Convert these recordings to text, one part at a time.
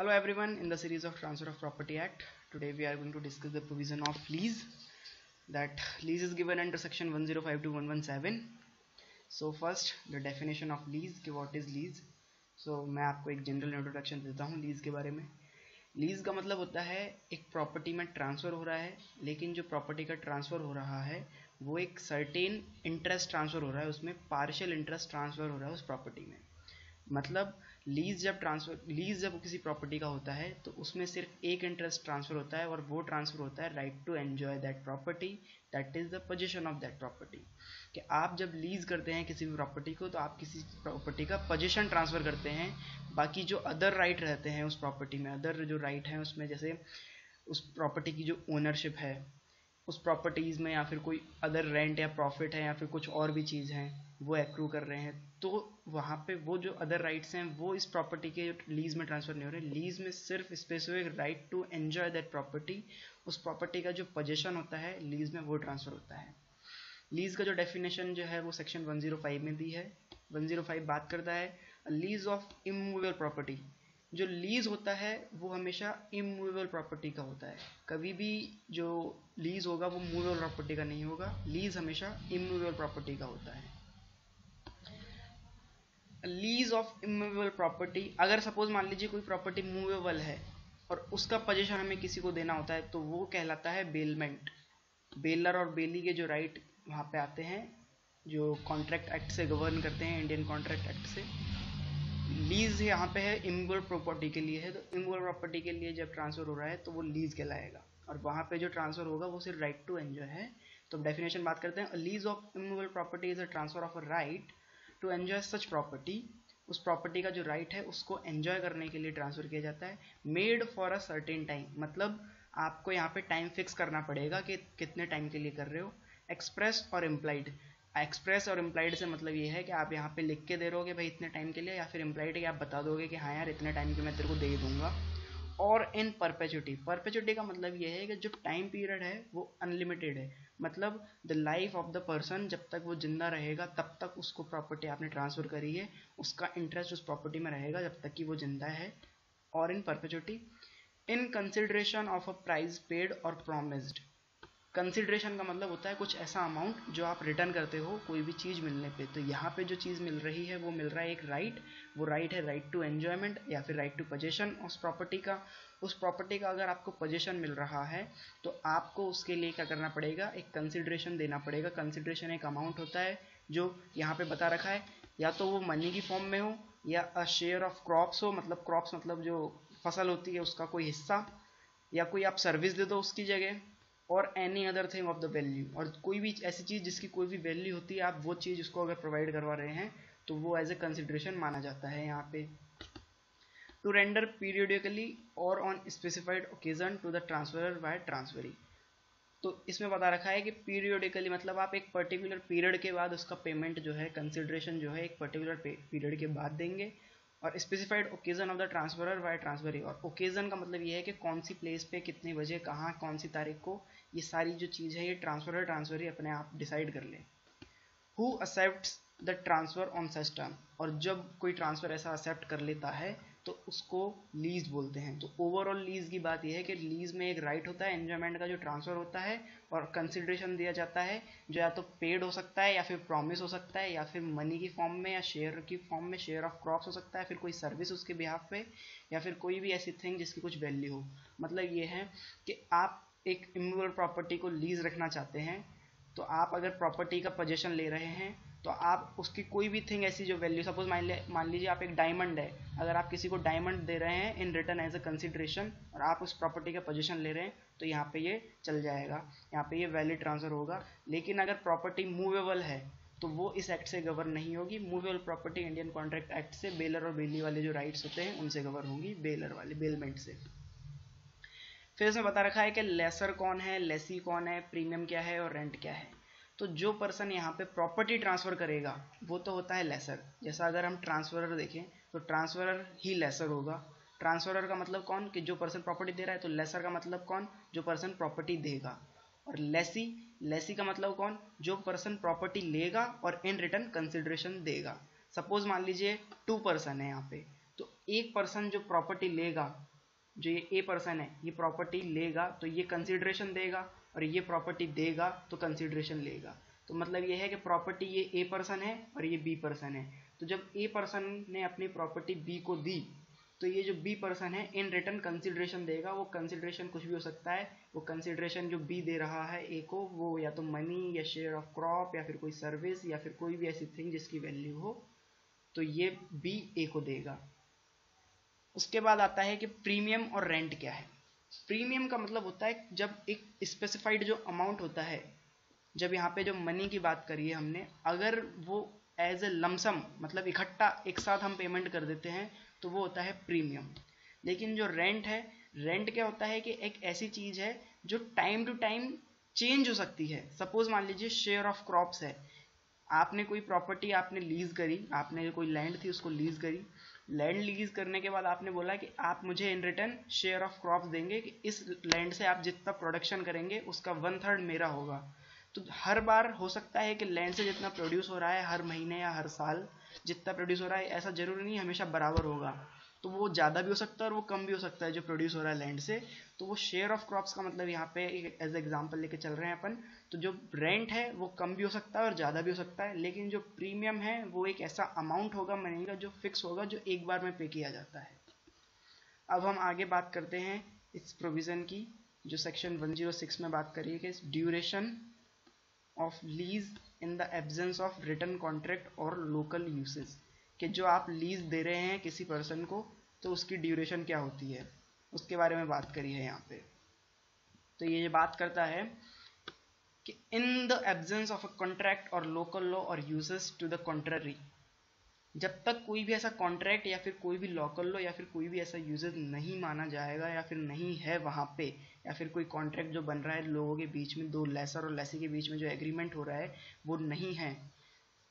Hello everyone, in the series of Transfer of Property Act, today we are going to discuss the provision of lease. That lease is given under section 105 to 117. So first, the definition of lease, कि what is lease? So मैं आपको एक general introduction देता हूँ lease के बारे में lease का मतलब होता है एक प्रॉपर्टी में ट्रांसफ़र हो रहा है लेकिन जो प्रॉपर्टी का ट्रांसफ़र हो रहा है वो एक सर्टेन इंटरेस्ट ट्रांसफ़र हो रहा है उसमें पार्शियल इंटरेस्ट ट्रांसफ़र हो रहा है उस प्रॉपर्टी में मतलब लीज जब ट्रांसफ़र लीज जब किसी प्रॉपर्टी का होता है तो उसमें सिर्फ़ एक इंटरेस्ट ट्रांसफ़र होता है और वो ट्रांसफ़र होता है right to enjoy that property that is the possession of that property कि आप जब लीज करते हैं किसी भी प्रॉपर्टी को तो आप किसी प्रॉपर्टी का पोजिशन ट्रांसफ़र करते हैं। बाकी जो अदर राइट right रहते हैं उस प्रॉपर्टी में अदर जो राइट right हैं उसमें जैसे उस प्रॉपर्टी की जो ओनरशिप है, उस प्रॉपर्टीज़ में या फिर कोई अदर रेंट या प्रॉफिट है या फिर कुछ और भी चीज़ हैं वो एक्रू कर रहे हैं तो वहाँ पे वो जो अदर राइट्स हैं, वो इस प्रॉपर्टी के लीज में ट्रांसफ़र नहीं हो रहे। लीज में सिर्फ़ specific right to enjoy that property उस प्रॉपर्टी का जो पोजेशन होता है लीज में वो ट्रांसफ़र होता है। लीज का जो डेफिनेशन जो है, वो सेक्शन 105 में दी है। 105 बात करता है लीज ऑफ़ इमूवेबल प्रॉपर्टी जो लीज होता है, वो हमेशा इमूवेबल प्रॉपर्टी का होता है। कभी भी जो लीज होगा, वो मूवेबल प्रॉपर्टी का नहीं होगा। लीज हमेशा इमूवेबल प्रॉपर्टी का होता है। लीज ऑफ़ इमूवेबल प्रॉपर्टी अगर सपोज़ मान लीजिए कोई प्रॉपर्टी मूवेबल है, और उसका पोजीशन हमें किसी को देना होता है तो वो कहलाता है बेलमेंट बेलर और बेली के जो राइट वहाँ पे आते हैं, जो कॉन्ट्रैक्ट एक्ट से गवर्न करते हैं इंडियन कॉन्ट्रैक्ट एक्ट से लीज यहाँ पे है इमूवेबल प्रॉपर्टी के लिए है तो इमूवेबल प्रॉपर्टी के लिए जब ट्रांसफ़र हो रहा है तो वो लीज कहलाएगा. और वहाँ पे जो ट्रांसफ़र होगा, वो सिर्फ़ राइट टू एंजॉय है. तो डेफिनेशन बात करते हैं lease of immovable property is a transfer of a right to enjoy such property उस प्रॉपर्टी का जो राइट right है, उसको एन्जॉय करने के लिए ट्रांसफ़र किया जाता है। Made for a certain time मतलब आपको यहाँ पे टाइम फिक्स करना पड़ेगा कि कितने टाइम के लिए कर रहे हो। एक्सप्रेस और इम्प्लाइड एक्सप्रेस और इम्प्लाइड से मतलब ये है कि आप यहाँ पे लिख के दे रहोगे भाई इतने टाइम के लिए, या फिर इम्प्लाइड कि आप बता दोगे कि हाँ यार, इतने टाइम के मैं तेरे को दे दूँगा। और इन परपेचुटी परपेचुटी का मतलब ये है कि जो टाइम पीरियड है, वो अनलिमिटेड है। मतलब the life of the person जब तक वो ज़िंदा रहेगा, तब तक उसको प्रॉपर्टी आपने ट्रांसफ़र करी है, उसका इंटरेस्ट उस प्रॉपर्टी में रहेगा जब तक कि वो ज़िंदा है और in perpetuity in consideration of a price paid और प्रोमिस्ड कंसिडरेशन का मतलब होता है कुछ ऐसा अमाउंट जो आप रिटर्न करते हो कोई भी चीज़ मिलने पे। तो यहाँ पे जो चीज़ मिल रही है, वो मिल रहा है एक राइट वो राइट है राइट टू एन्जॉयमेंट या फिर राइट टू पोजेशन उस प्रॉपर्टी का। उस प्रॉपर्टी का अगर आपको पोजेशन मिल रहा है तो आपको उसके लिए क्या करना पड़ेगा? एक कंसिडरेशन देना पड़ेगा। कंसिडरेशन एक अमाउंट होता है जो यहाँ पर बता रखा है। या तो वो मनी की फॉर्म में हो या अ शेयर ऑफ़ क्रॉप्स हो मतलब क्रॉप्स मतलब जो फ़सल होती है उसका कोई हिस्सा। या कोई आप सर्विस दे दो उसकी जगह। और any other thing of the value और कोई भी ऐसी चीज़ जिसकी कोई भी वैल्यू होती है, आप वो चीज़ उसको अगर प्रोवाइड करवा रहे हैं तो वो एज ए कंसिडरेशन माना जाता है यहाँ पे। टू रेंडर पीरियडिकली और on specified occasion to the transfer by transferee तो इसमें बता रखा है कि पीरियडिकली मतलब आप एक पर्टिकुलर पीरियड के बाद उसका पेमेंट जो है कंसिडरेशन जो है, एक पर्टिकुलर पीरियड के बाद देंगे। और specified occasion of the transferor by transferee और ओकेजन का मतलब ये है कि कौन सी प्लेस पे कितने बजे, कहाँ, कौन सी तारीख को ये सारी जो चीज़ है, ये ट्रांसफरर ट्रांसफरी अपने आप डिसाइड कर ले। Who accept the transfer on such term और जब कोई ट्रांसफ़र ऐसा एक्सेप्ट कर लेता है तो उसको लीज बोलते हैं। तो ओवरऑल लीज की बात यह है कि लीज में एक राइट होता है एंजॉयमेंट का जो ट्रांसफ़र होता है और कंसिडरेशन दिया जाता है, जो या तो पेड हो सकता है या फिर प्रॉमिस हो सकता है या फिर मनी की फॉर्म में या शेयर की फॉर्म में शेयर ऑफ़ क्रॉप्स हो सकता है, फिर कोई सर्विस उसके बिहाफ पे या फिर कोई भी ऐसी थिंग जिसकी कुछ वैल्यू हो। मतलब ये है कि आप एक इमूवेबल प्रॉपर्टी को लीज रखना चाहते हैं तो आप अगर प्रॉपर्टी का पोजेशन ले रहे हैं तो आप उसकी कोई भी थिंग ऐसी जो वैल्यू सपोज़ मान ले, मान लीजिए आप एक डायमंड है, अगर आप किसी को डायमंड दे रहे हैं in return as a consideration और आप उस प्रॉपर्टी का पोजीशन ले रहे हैं तो यहाँ पे ये चल जाएगा, यहाँ पे ये वैलिड ट्रांसफ़र होगा। लेकिन अगर प्रॉपर्टी मूवेबल है तो वो इस एक्ट से गवर्न नहीं होगी। Movable property Indian contract act से बेलर और बेली वाले जो राइट्स होते हैं, उनसे गवर्न होंगी बेलर वाले बेलमेंट से। फिर इसमें बता रखा है कि लेसर कौन है लेसी कौन है प्रीमियम क्या है और रेंट क्या है। तो जो पर्सन यहाँ पे प्रॉपर्टी ट्रांसफ़र करेगा, वो तो होता है लेसर जैसा अगर हम ट्रांसफरर देखें तो ट्रांसफरर ही लेसर होगा. ट्रांसफरर का मतलब कौन? कि जो पर्सन प्रॉपर्टी दे रहा है तो लेसर का मतलब कौन? जो पर्सन प्रॉपर्टी देगा. और लेसी लेसी का मतलब कौन? जो पर्सन प्रॉपर्टी लेगा और इन रिटर्न कंसिडरेशन देगा. सपोज़ मान लीजिए टू पर्सन है यहाँ पे. तो एक पर्सन जो प्रॉपर्टी लेगा, जो ये ए पर्सन है, ये प्रॉपर्टी लेगा तो ये कंसिडरेशन देगा. और ये प्रॉपर्टी देगा तो कंसिडरेशन लेगा। तो मतलब ये है कि प्रॉपर्टी ये ए पर्सन है और ये बी पर्सन है। तो जब ए पर्सन ने अपनी प्रॉपर्टी बी को दी तो ये जो बी पर्सन है इन रिटर्न कंसिडरेशन देगा। वो कंसिडरेशन कुछ भी हो सकता है। वो कंसिडरेशन जो बी दे रहा है ए को, वो या तो मनी या शेयर ऑफ़ क्रॉप या फिर कोई सर्विस या फिर कोई भी ऐसी थिंग जिसकी वैल्यू हो तो ये बी ए को देगा। उसके बाद आता है कि प्रीमियम और रेंट क्या है। प्रीमियम का मतलब होता है जब एक स्पेसिफाइड जो अमाउंट होता है, जब यहाँ पे जो मनी की बात करिए हमने, अगर वो एज ए लमसम मतलब इकट्ठा एक साथ हम पेमेंट कर देते हैं तो वो होता है प्रीमियम लेकिन जो रेंट है रेंट क्या होता है कि एक ऐसी चीज़ है जो टाइम टू टाइम चेंज हो सकती है. सपोज़ मान लीजिए शेयर ऑफ़ क्रॉप्स है आपने कोई प्रॉपर्टी आपने लीज करी, आपने कोई लैंड थी उसको लीज करी। लैंड लीज करने के बाद आपने बोला कि आप मुझे in return share of crop देंगे कि इस लैंड से आप जितना प्रोडक्शन करेंगे, उसका वन थर्ड मेरा होगा। तो हर बार हो सकता है कि लैंड से जितना प्रोड्यूस हो रहा है हर महीने या हर साल, जितना प्रोड्यूस हो रहा है, ऐसा ज़रूरी नहीं, हमेशा बराबर होगा। तो वो ज़्यादा भी हो सकता है और वो कम भी हो सकता है जो प्रोड्यूस हो रहा है लैंड से। तो वो शेयर ऑफ़ क्रॉप्स का मतलब यहाँ पे एज एग्ज़ाम्पल लेके चल रहे हैं अपन। तो जो रेंट है, वो कम भी हो सकता है और ज़्यादा भी हो सकता है। लेकिन जो प्रीमियम है, वो एक ऐसा अमाउंट होगा का जो फिक्स होगा, जो एक बार में पे किया जाता है। अब हम आगे बात करते हैं इस प्रोविज़न की, जो सेक्शन 106 में बात करिए कि duration of lease in the absence of return contract or local usage कि जो आप लीज दे रहे हैं किसी पर्सन को तो उसकी ड्यूरेशन क्या होती है? उसके बारे में बात करी है यहाँ पे। तो ये बात करता है कि in the absence of a contract or local law or usage to the contrary जब तक कोई भी ऐसा कॉन्ट्रैक्ट या फिर कोई भी लोकल लॉ या फिर कोई भी ऐसा यूजेस नहीं माना जाएगा या फिर नहीं है वहाँ पे, या फिर कोई कॉन्ट्रैक्ट जो बन रहा है, लोगों के बीच में, दो लेसर और लेसी के बीच में जो एग्रीमेंट हो रहा है, वो नहीं है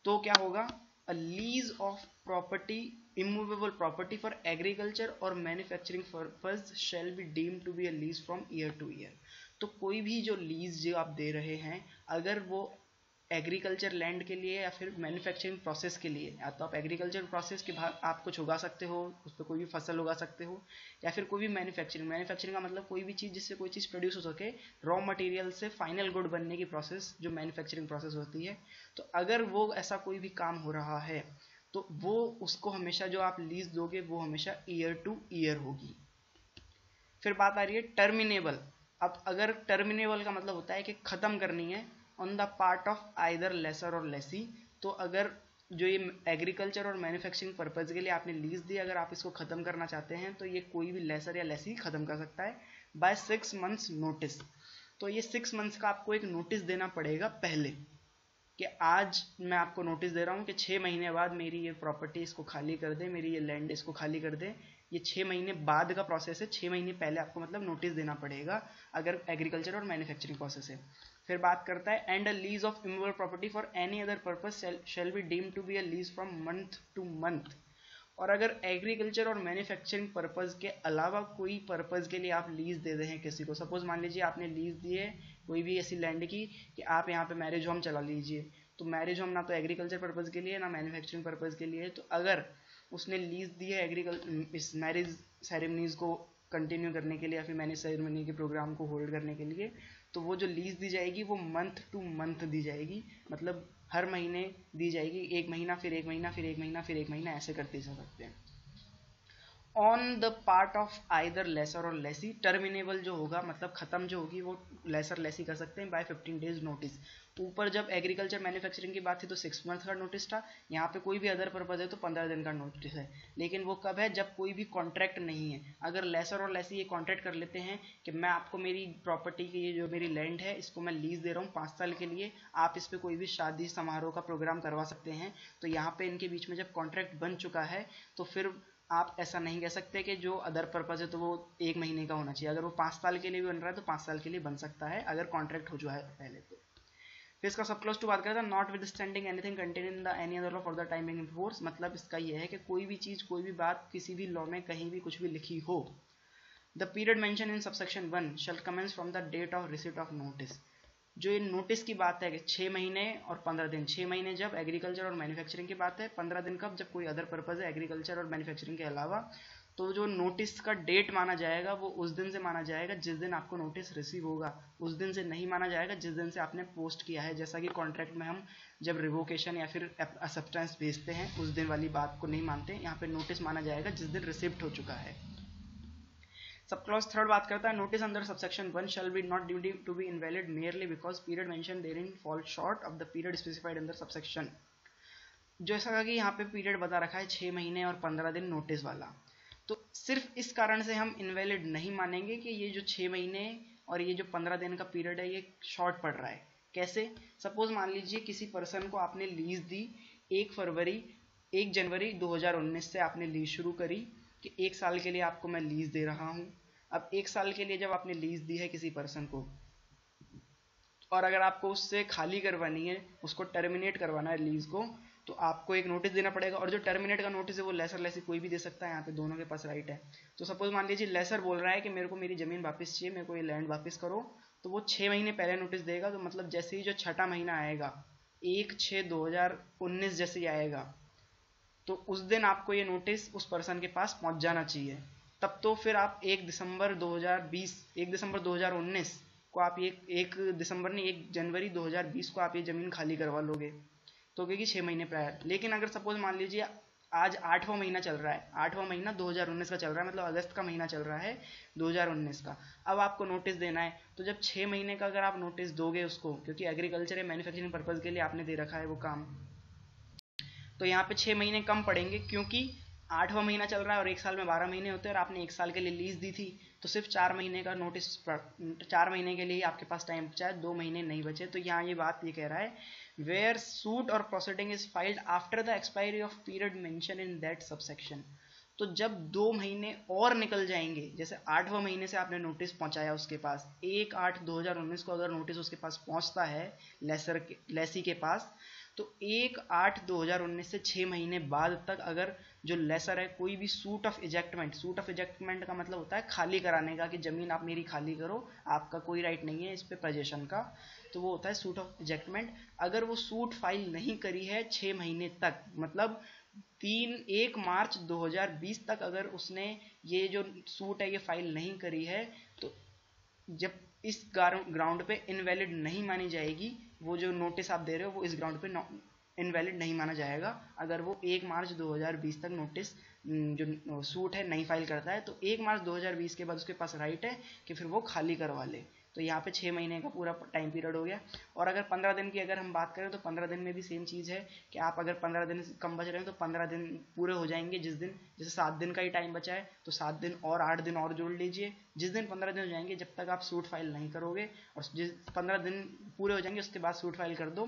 तो क्या होगा? अ lease of property immovable property for agriculture or manufacturing purpose shall be deemed to be a lease from year to year तो कोई भी जो लीज जो आप दे रहे हैं अगर वो एग्रीकल्चर लैंड के लिए या फिर मैन्युफैक्चरिंग प्रोसेस के लिए? या तो आप एग्रीकल्चर प्रोसेस के भाग आप कुछ उगा सकते हो, उस पर कोई भी फ़सल उगा सकते हो, या फिर कोई भी मैन्युफैक्चरिंग मैन्युफैक्चरिंग का मतलब कोई भी चीज़ जिससे कोई चीज़ प्रोड्यूस हो सके रॉ मटेरियल से फाइनल गुड बनने की प्रोसेस जो मैन्युफैक्चरिंग प्रोसेस होती है। तो अगर वो ऐसा कोई भी काम हो रहा है तो वो उसको हमेशा जो आप लीज दोगे, वो हमेशा ईयर टू ईयर होगी। फिर बात आ रही है टर्मिनेबल अब अगर टर्मिनेबल का मतलब होता है कि ख़त्म करनी है on the part of either lessor or lessee तो अगर जो ये एग्रीकल्चर और मैन्युफैक्चरिंग पर्पज के लिए आपने लीज दी, अगर आप इसको ख़त्म करना चाहते हैं तो ये कोई भी लेसर या लेसी ख़त्म कर सकता है बाय सिक्स मंथ्स नोटिस तो ये सिक्स मंथ्स का आपको एक नोटिस देना पड़ेगा पहले कि आज मैं आपको नोटिस दे रहा हूँ कि छः महीने बाद मेरी ये प्रॉपर्टी इसको खाली कर दे, मेरी ये लैंड इसको खाली कर दे। ये छः महीने बाद का प्रोसेस है छः महीने पहले आपको मतलब नोटिस देना पड़ेगा अगर एग्रीकल्चर और मैन्युफैक्चरिंग प्रोसेस है। फिर बात करता है and a lease of immovable property for any other purpose shall be deemed to be a lease from month to month और अगर एग्रीकल्चर और मैन्युफैक्चरिंग पर्पज के अलावा कोई पर्पज के लिए आप लीज दे रहे हैं किसी को सपोज़ मान लीजिए आपने लीज दी है कोई भी ऐसी लैंड की कि आप यहाँ पे मैरिज होम चला लीजिए तो मैरिज होम ना तो एग्रीकल्चर पर्पज़ के लिए ना मैन्युफैक्चरिंग पर्पज़ के लिए तो अगर उसने लीज दी है एग्रीकल इस मैरिज सेरेमनीज को कंटिन्यू करने के लिए या फिर मैरिज सेरेमनी के प्रोग्राम को होल्ड करने के लिए तो वो जो लीज दी जाएगी, वो मंथ टू मंथ दी जाएगी। मतलब हर महीने दी जाएगी, एक महीना, फिर एक महीना, फिर एक महीना, फिर एक महीना, ऐसे करते जा सकते हैं। On the part of either lessor or lessee terminable जो होगा मतलब खत्म जो होगी, वो लेसर लेसी कर सकते हैं बाय 15 डेज़ नोटिस ऊपर जब एग्रीकल्चर मैन्युफैक्चरिंग की बात थी तो सिक्स मंथ का नोटिस था, यहाँ पे कोई भी अदर पर्पज है तो पंद्रह दिन का नोटिस है। लेकिन वो कब है? जब कोई भी कॉन्ट्रैक्ट नहीं है। अगर लेसर और लेसी ये कॉन्ट्रैक्ट कर लेते हैं कि मैं आपको मेरी प्रॉपर्टी की जो मेरी लैंड है, इसको मैं लीज दे रहा हूँ पाँच साल के लिए, आप इस पर कोई भी शादी समारोह का प्रोग्राम करवा सकते हैं। तो यहाँ पे इनके बीच में जब कॉन्ट्रैक्ट बन चुका है तो फिर आप ऐसा नहीं कह सकते कि जो अदर पर्पज है तो वो एक महीने का होना चाहिए। अगर वो पाँच साल के लिए भी बन रहा है तो पाँच साल के लिए बन सकता है, अगर कॉन्ट्रैक्ट हो जो है पहले तो। फिर इसका सब क्लोज टू बात करें notwithstanding anything contain in the any other law for the time being force मतलब इसका ये है कि कोई भी चीज़, कोई भी बात किसी भी लॉ में कहीं भी कुछ भी लिखी हो। The period mention in subsection one shall commence from the date of receipt of notice जो ये नोटिस की बात है कि छः महीने और पंद्रह दिन छः महीने जब एग्रीकल्चर और मैन्युफैक्चरिंग की बात है, पंद्रह दिन कब जब कोई अदर पर्पज है एग्रीकल्चर और मैन्युफैक्चरिंग के अलावा तो जो नोटिस का डेट माना जाएगा वो उस दिन से माना जाएगा जिस दिन आपको नोटिस रिसीव होगा। उस दिन से नहीं माना जाएगा, जिस दिन से आपने पोस्ट किया है। जैसा कि कॉन्ट्रैक्ट में हम जब रिवोकेशन या फिर एक्सेप्टेंस भेजते हैं, उस दिन वाली बात को नहीं मानते। यहाँ पे नोटिस माना जाएगा जिस दिन रिसिप्ट हो चुका है। सब क्लॉज थर्ड बात करता है नोटिस अंदर subsection one shall be not duty to be invalid merely because period mention therein fall short of the period specified अंदर सबसेक्शन जैसा कि यहाँ पे पीरियड बता रखा है छः महीने और पंद्रह दिन नोटिस वाला। तो सिर्फ़ इस कारण से हम इनवैलिड नहीं मानेंगे कि ये जो छः महीने और ये जो पंद्रह दिन का पीरियड है, ये शॉर्ट पड़ रहा है। कैसे? सपोज़ मान लीजिए किसी पर्सन को आपने लीज दी एक फरवरी, एक जनवरी 2019 से आपने लीज शुरू करी कि एक साल के लिए आपको मैं लीज दे रहा हूँ। अब एक साल के लिए जब आपने लीज दी है किसी पर्सन को, और अगर आपको उससे खाली करवानी है, उसको टर्मिनेट करवाना है लीज को तो आपको एक नोटिस देना पड़ेगा। और जो टर्मिनेट का नोटिस है, वो लेसर लेसी कोई भी दे सकता है, यहाँ पे दोनों के पास राइट है। तो सपोज़ मान लीजिए लेसर बोल रहा है कि मेरे को मेरी ज़मीन वापस चाहिए, मेरे को ये लैंड वापस करो तो वो छः महीने पहले नोटिस देगा। तो मतलब जैसे ही जो छठा महीना आएगा, एक छः दो हज़ार उन्नीस जैसे ही आएगा तो उस दिन आपको ये नोटिस उस पर्सन के पास पहुँच जाना चाहिए। तब तो फिर आप एक दिसंबर 2020 एक दिसंबर 2019 को आप एक एक दिसंबर नहीं, एक जनवरी 2020 को आप ये ज़मीन खाली करवा लोगे। तो क्योंकि छः महीने प्रायर लेकिन अगर सपोज़ मान लीजिए, आज आठवां महीना चल रहा है, आठवां महीना 2019 का चल रहा है मतलब अगस्त का महीना चल रहा है 2019 का। अब आपको नोटिस देना है तो जब छः महीने का अगर आप नोटिस दोगे उसको, क्योंकि एग्रीकल्चर या मैन्युफैक्चरिंग पर्पज़ के लिए आपने दे रखा है वो काम तो यहाँ पे छः महीने कम पड़ेंगे क्योंकि आठवां महीना चल रहा है और एक साल में बारह महीने होते हैं और आपने एक साल के लिए लीज दी थी। तो सिर्फ़ चार महीने का नोटिस चार महीने के लिए आपके पास टाइम बचा है, दो महीने नहीं बचे। तो यहाँ ये बात ये कह रहा है where suit or proceeding is filed after the expiry of period mention in that subsection तो जब दो महीने और निकल जाएँगे, जैसे आठवां महीने से आपने नोटिस पहुँचाया उसके पास, एक आठ 2019 को अगर नोटिस उसके पास पहुँचता है लेसर के लेसी के पास तो एक आठ 2019 से छः महीने बाद तक अगर जो लेसर है, कोई भी suit of ejectment suit of ejectment का मतलब होता है खाली कराने का कि ज़मीन आप मेरी खाली करो, आपका कोई राइट नहीं है इस पर प्रजेशन का। तो वो होता है सूट ऑफ़ इजेक्टमेंट अगर वो सूट फ़ाइल नहीं करी है छः महीने तक मतलब तीन, एक मार्च 2020 तक अगर उसने ये जो सूट है, ये फ़ाइल नहीं करी है तो जब इस ग्राउंड पे इनवैलिड नहीं मानी जाएगी वो जो नोटिस आप दे रहे हो, वो इस ग्राउंड पे इनवैलिड नहीं माना जाएगा। अगर वो एक मार्च 2020 तक नोटिस जो सूट है, नहीं फ़ाइल करता है तो एक मार्च 2020 के बाद उसके पास राइट है कि फिर वो खाली करवा ले। तो यहाँ पे छः महीने का पूरा टाइम पीरियड हो गया। और अगर पंद्रह दिन की अगर हम बात करें तो पंद्रह दिन में भी सेम चीज़ है कि आप अगर पंद्रह दिन कम बच रहे हैं तो पंद्रह दिन पूरे हो जाएँगे जिस दिन, जैसे सात दिन का ही टाइम बचा है तो सात दिन और आठ दिन और जोड़ लीजिए। जिस दिन पंद्रह दिन हो जाएँगे, जब तक आप सूट फ़ाइल नहीं करोगे, और जिस पंद्रह दिन पूरे हो जाएँगे, उसके बाद सूट फ़ाइल कर दो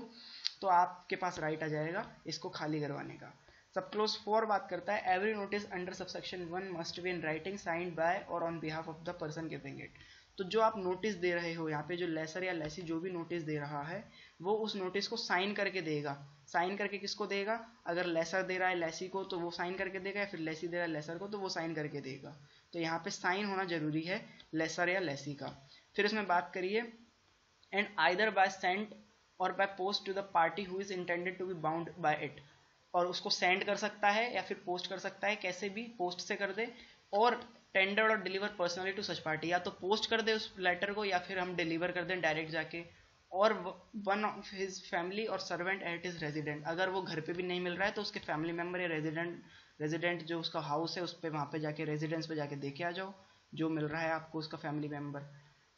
तो आपके पास राइट आ जाएगा इसको खाली करवाने का। सब क्लोज फोर बात करता है every notice under subsection one must be in writing signed by or on behalf of the person giving it तो जो आप नोटिस दे रहे हो यहाँ पे, जो लेसर या लेसी जो भी नोटिस दे रहा है, वो उस नोटिस को साइन करके देगा। साइन करके किसको देगा? अगर लेसर दे रहा है लेसी को तो वो साइन करके देगा, या फिर लेसी दे रहा है लेसर को तो वो साइन करके देगा। तो यहाँ पे साइन होना ज़रूरी है लेसर या लेसी का। फिर इसमें बात करिए and either by sent or by post to the party who is intended to be bound by it और उसको सेंड कर सकता है या फिर पोस्ट कर सकता है, कैसे भी पोस्ट से कर दे। और tender or deliver personally to such party, या तो पोस्ट कर दे उस लेटर को, या फिर हम डिलीवर कर दें डायरेक्ट जाके, और one of his family or servant at his resident अगर वो घर पे भी नहीं मिल रहा है तो उसके फैमिली मेंबर या रेजिडेंट रेजिडेंट जो उसका हाउस है, उस पर वहाँ पे जाके रेजिडेंस पे जाके देखे आ जाओ, जो मिल रहा है आपको उसका फैमिली मेंबर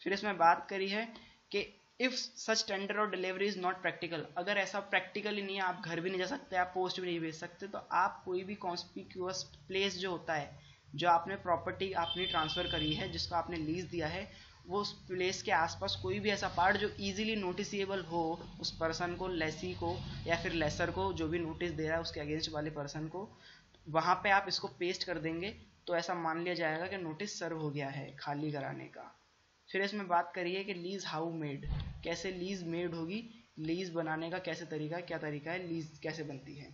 फिर इसमें बात करी है कि if such tender or delivery is not practical अगर ऐसा प्रैक्टिकल नहीं है, आप घर भी नहीं जा सकते, आप पोस्ट भी नहीं भेज सकते तो आप कोई भी कॉन्सपिक्यूअस प्लेस जो होता है जो आपने प्रॉपर्टी आपने ट्रांसफ़र करी है, जिसको आपने लीज दिया है, वो उस प्लेस के आसपास कोई भी ऐसा पार्ट जो इजीली नोटिसेबल हो, उस पर्सन को लेसी को, या फिर लेसर को, जो भी नोटिस दे रहा है उसके अगेंस्ट वाले पर्सन को, वहाँ पे आप इसको पेस्ट कर देंगे तो ऐसा मान लिया जाएगा कि नोटिस सर्व हो गया है खाली कराने का। फिर इसमें बात करिए कि लीज हाउ मेड कैसे लीज मेड होगी? लीज बनाने का कैसे तरीका क्या तरीका है? लीज कैसे बनती है?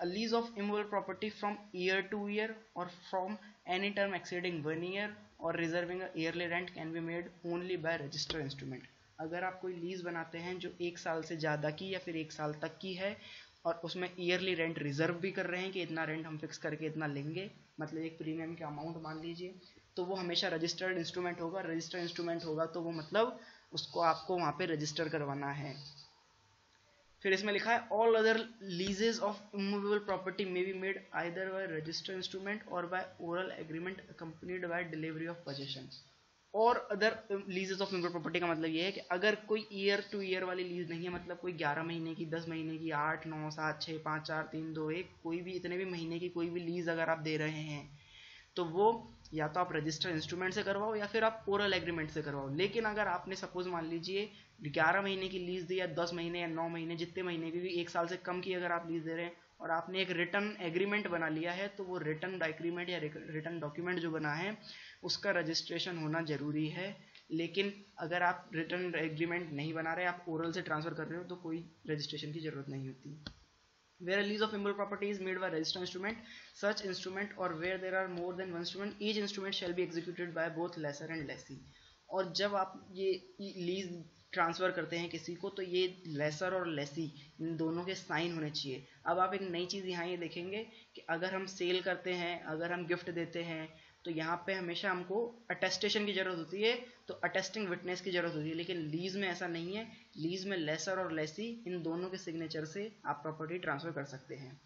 A lease of immovable property from year to year or from any term exceeding one year or reserving a yearly rent can be made only by register instrument. अगर आप कोई लीज बनाते हैं जो एक साल से ज़्यादा की या फिर एक साल तक की है और उसमें ईयरली रेंट रिज़र्व भी कर रहे हैं कि इतना रेंट हम फिक्स करके इतना लेंगे मतलब एक प्रीमियम के अमाउंट मान लीजिए तो वो हमेशा रजिस्टर्ड इंस्ट्रूमेंट होगा। रजिस्टर्ड इंस्ट्रूमेंट होगा तो वो मतलब उसको आपको वहाँ पे रजिस्टर करवाना है। फिर इसमें लिखा है all other leases of immovable property may be made either by registered instrument or by oral agreement accompanied by delivery of possession और other leases of immovable property का मतलब ये है कि अगर कोई ईयर टू ईयर वाली लीज नहीं है मतलब कोई ग्यारह महीने की, दस महीने की, आठ, नौ, सात छः पाँच, चार, तीन, दो, एक, कोई भी इतने भी महीने की कोई भी लीज अगर आप दे रहे हैं तो वो या तो आप रजिस्टर इंस्ट्रूमेंट से करवाओ या फिर आप ओरल एग्रीमेंट से करवाओ। लेकिन अगर आपने सपोज़ मान लीजिए ग्यारह महीने की लीज दी या दस महीने या नौ महीने, जितने महीने की भी एक साल से कम की अगर आप लीज दे रहे हैं और आपने एक रिटर्न एग्रीमेंट बना लिया है तो वो रिटर्न एग्रीमेंट या रिटर्न डॉक्यूमेंट जो बना है, उसका रजिस्ट्रेशन होना ज़रूरी है। लेकिन अगर आप रिटर्न एग्रीमेंट नहीं बना रहे, आप ओरल से ट्रांसफ़र कर रहे हो तो कोई रजिस्ट्रेशन की ज़रूरत नहीं होती। Where a lease of immovable property is made by registered instrument, such instrument or where there are more than one instrument, each instrument shall be executed by both lessor और जब आप ये लीज ट्रांसफ़र करते हैं किसी को तो ये लेसर और लेसी इन दोनों के साइन होने चाहिए। अब आप एक नई चीज़ यहाँ ये देखेंगे कि अगर हम सेल करते हैं, अगर हम गिफ्ट देते हैं तो यहाँ पे हमेशा हमको अटेस्टेशन की ज़रूरत होती है तो अटेस्टिंग विटनेस की ज़रूरत होती है। लेकिन लीज में ऐसा नहीं है। लीज में लेसर और लेसी इन दोनों के सिग्नेचर से आप प्रॉपर्टी ट्रांसफ़र कर सकते हैं।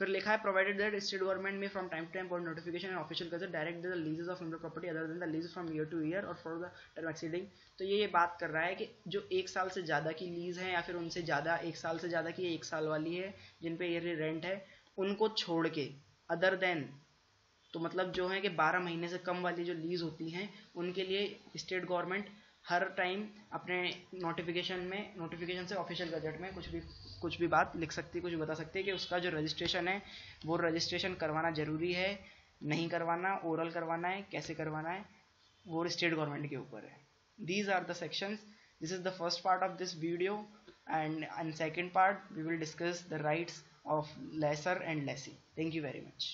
फिर लिखा है provided that state government may from time to time for notification and official gazette direct the leases of indo property other than the lease from year to year or for the term exceeding तो ये ये बात कर रहा है कि जो एक साल से ज़्यादा की लीज है या फिर उनसे ज़्यादा, एक साल से ज़्यादा की एक साल वाली है, जिन पे ईयरली रेंट है, उनको छोड़ के अदर देन तो मतलब जो है कि 12 महीने से कम वाली जो लीज होती हैं, उनके लिए स्टेट गवर्नमेंट हर टाइम अपने नोटिफिकेशन में नोटिफिकेशन से ऑफिशियल गजट में कुछ भी कुछ भी बात लिख सकती है कुछ बता सकती है कि उसका जो रजिस्ट्रेशन है, वो रजिस्ट्रेशन करवाना ज़रूरी है, नहीं करवाना ओरल करवाना है, कैसे करवाना है, वो स्टेट गवर्नमेंट के ऊपर है। These are the sections this is the first part of this video and and second part we will discuss the rights of lessor and lessee thank you very much.